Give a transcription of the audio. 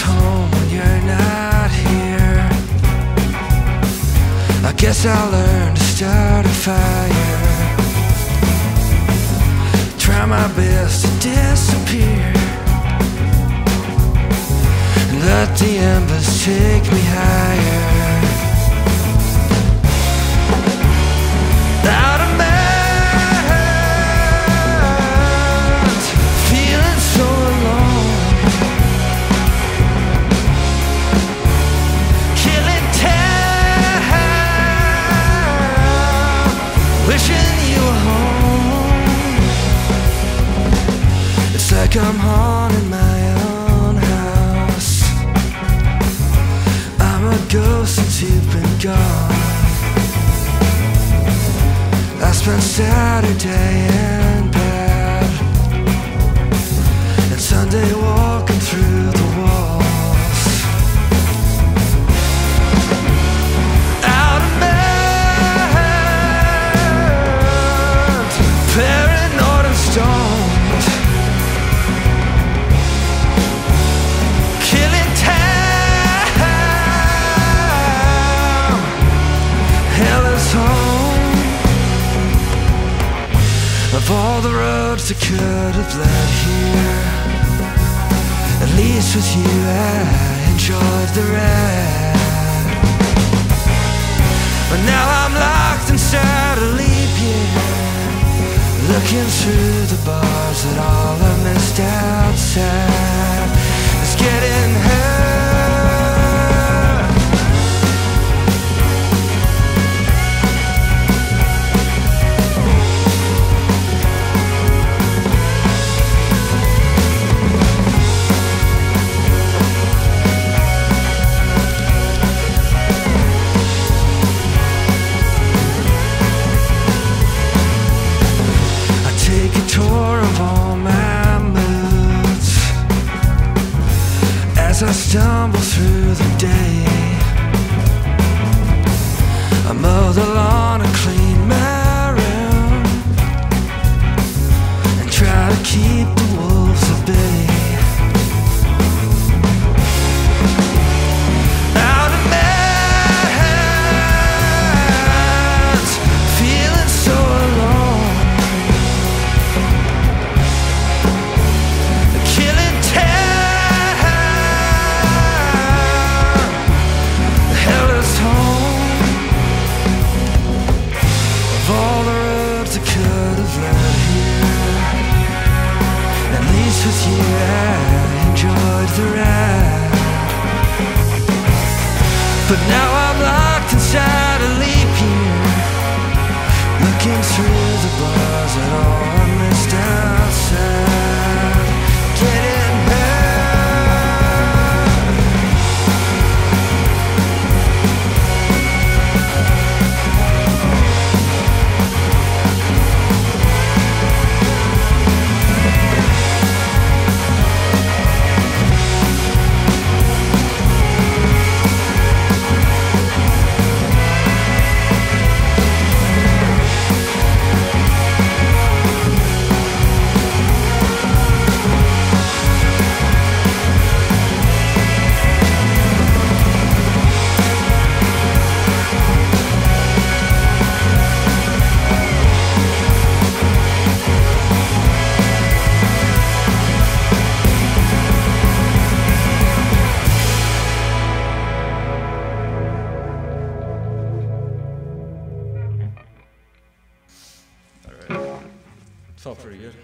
home when you're not here. I guess I'll learn to start a fire. Try my best to disappear. And let the embers take me higher. Spent Saturday and Sunday Of all the roads that could have led here, at least with you I enjoyed the ride. But now I'm locked inside a leap year, looking through the bars at all I missed outside. It's getting hurt. As I stumble through the day. With you I enjoyed the ride. But now I'm locked inside a leap year, looking through the bars at all Felt pretty good.